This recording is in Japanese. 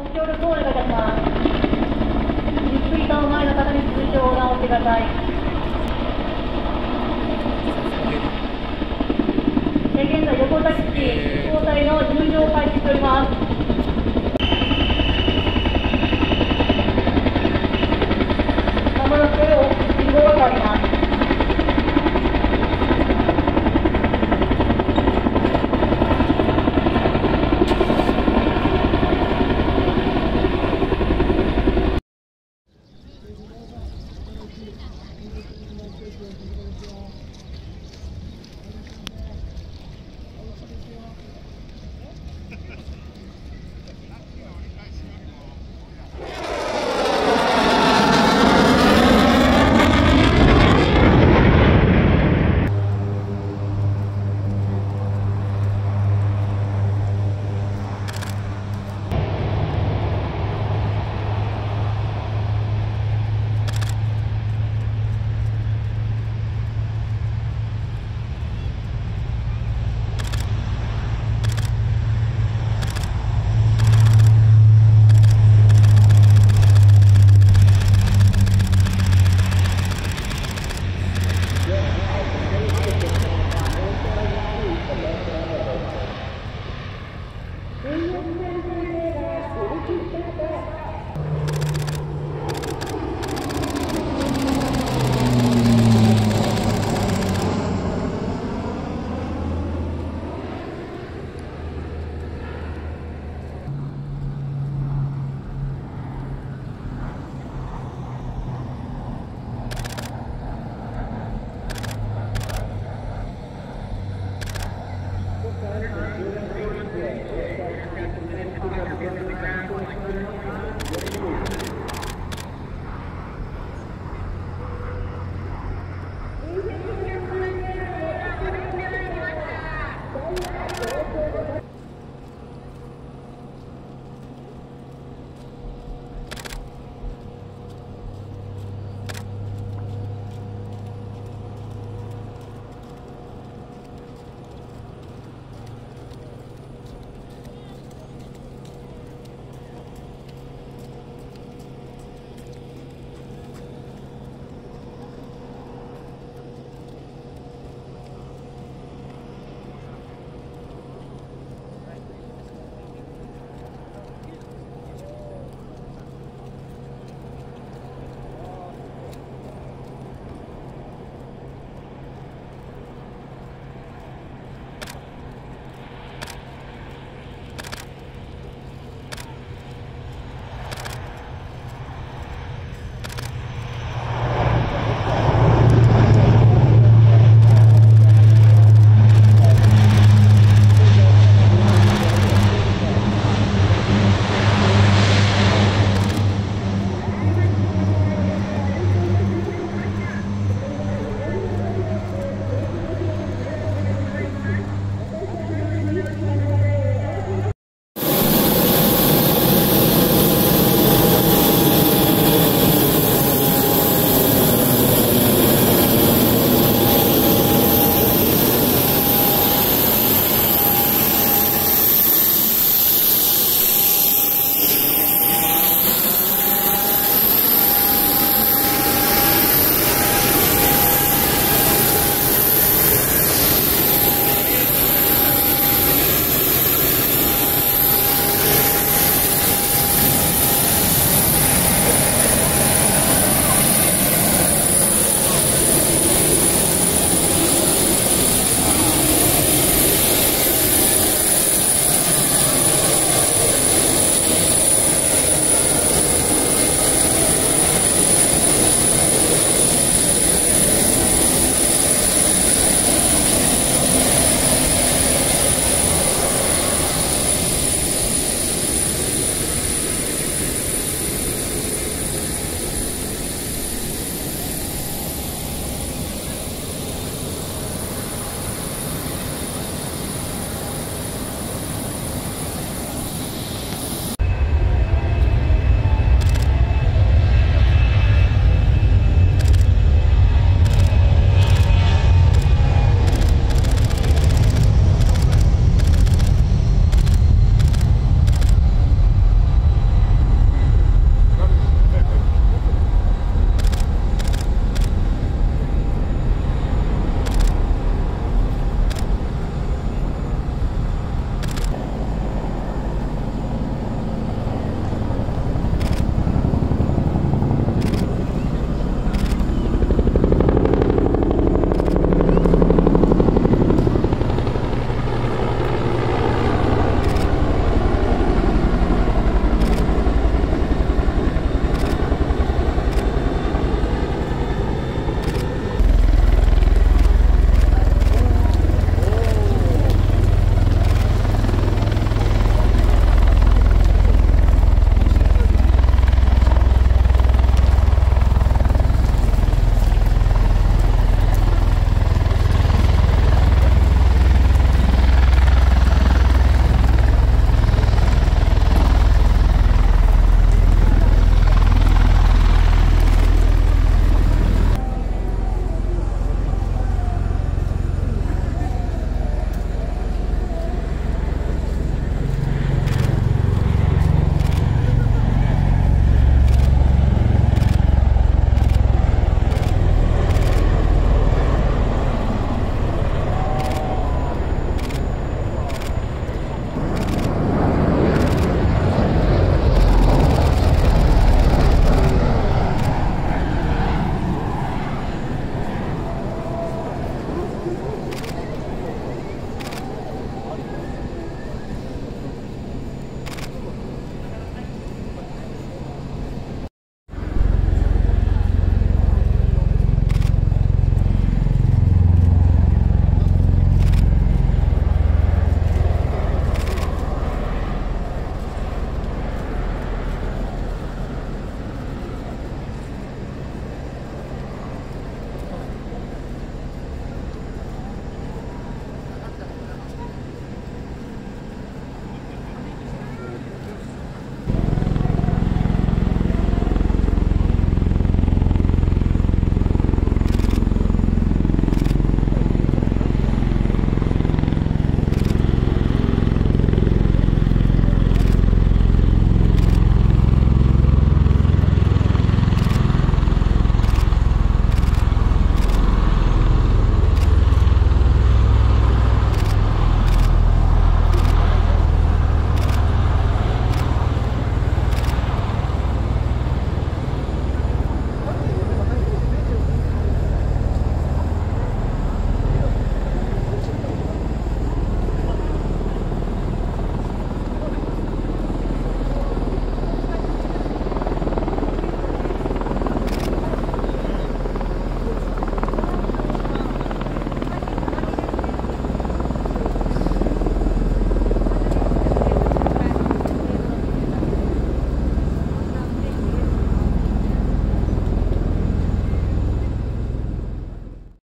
ご協力をお願いいたします。ゆっくりと前の方に続いて横断をしてください。え現在横田基地交代の入場を開始しております。